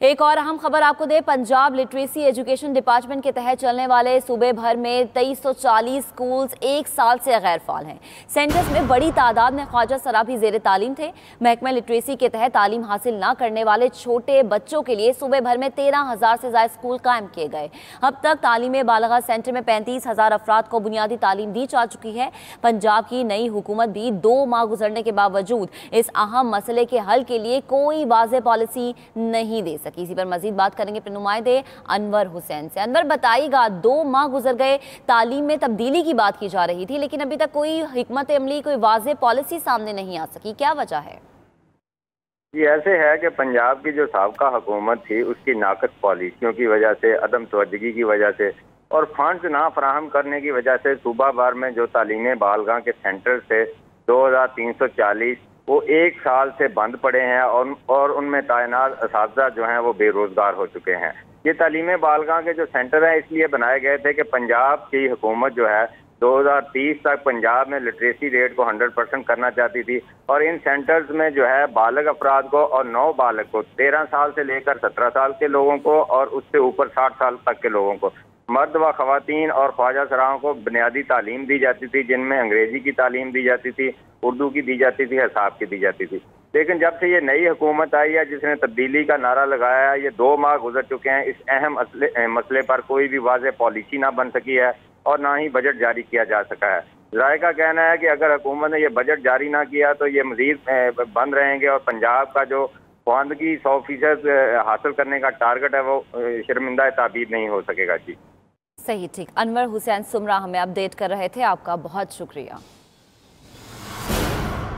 ایک اور اہم خبر آپ کو دے، پنجاب لٹریسی ایجوکیشن ڈپارٹمنٹ کے تحت چلنے والے صوبے بھر میں تیئیس سو چالیس سکولز ایک سال سے غیر فعال ہیں۔ سینٹرز میں بڑی تعداد میں خواجہ سرابی زیر تعلیم تھے۔ محکمہ لٹریسی کے تحت تعلیم حاصل نہ کرنے والے چھوٹے بچوں کے لیے صوبے بھر میں تیرہ ہزار سے زائد سکول قائم کیے گئے۔ اب تک تعلیم بالغہ سینٹر میں پینتیس ہزار افراد کو بنیادی تعلیم دی جا چکی ہے۔ پنجاب کی نئی حکومت بھی دو ماہ گزرنے کے باوجود اس اہم مسئلے کے حل کے لیے کوئی واضح پالیسی نہیں دے سکی اسی پر مزید بات کریں گے اپنے نمائندے انور حسین سے۔ انور بتائی گا، دو ماہ گزر گئے، تعلیم میں تبدیلی کی بات کی جا رہی تھی، لیکن ابھی تک کوئی حکمت عملی، کوئی واضح پالیسی سامنے نہیں آ سکی۔ کیا وجہ ہے؟ یہ ایسے ہے کہ پنجاب کی جو سابقہ حکومت تھی، اس کی ناقص پالیسیوں کی وجہ سے، عدم توجگی کی وجہ سے اور فنڈز نہ فراہم کرنے کی وجہ سے صوبہ بار میں جو تعلیم بالغاں کے سینٹر سے دو ہزار تین سو چالیس وہ ایک سال سے بند پڑے ہیں اور ان میں تعینات اساتذہ جو ہیں وہ بے روزگار ہو چکے ہیں۔ یہ تعلیم بالغاں کے جو سینٹر ہیں، اس لیے بنائے گئے تھے کہ پنجاب کی حکومت جو ہے، دو ہزار تیس تک پنجاب میں لٹریسی ریٹ کو ہنڈریڈ پرسنٹ کرنا چاہتی تھی اور ان سینٹرز میں جو ہے بالغ افراد کو اور نو بالغ کو، تیرہ سال سے لے کر سترہ سال کے لوگوں کو اور اس سے اوپر ساٹھ سال تک کے لوگوں کو۔ مرد و خواتین اور خواجہ سراہوں کو بنیادی تعلیم دی جاتی تھی، جن میں انگریزی کی تعلیم دی جاتی تھی، اردو کی دی جاتی تھی، حساب کی دی جاتی تھی۔ لیکن جب سے یہ نئی حکومت آئی ہے جس نے تبدیلی کا نعرہ لگایا ہے، یہ دو ماہ گزر چکے ہیں، اس اہم مسئلے پر کوئی بھی واضح پالیسی نہ بن سکی ہے اور نہ ہی بجٹ جاری کیا جا سکا ہے۔ ذرائع کا کہنا ہے کہ اگر حکومت نے یہ بجٹ جاری نہ کیا تو یہ مزید بند رہیں گے اور پنجاب کا جو خواندگی سو فیصد حاصل کرنے کا ٹارگٹ ہے، وہ شرمندہ تعبیر نہیں ہو سکے گا۔ جی۔ صحیح ٹھیک۔ انور حسین سمرہ ہمیں اپڈیٹ کر رہے تھے آپ کا بہت شکریہ۔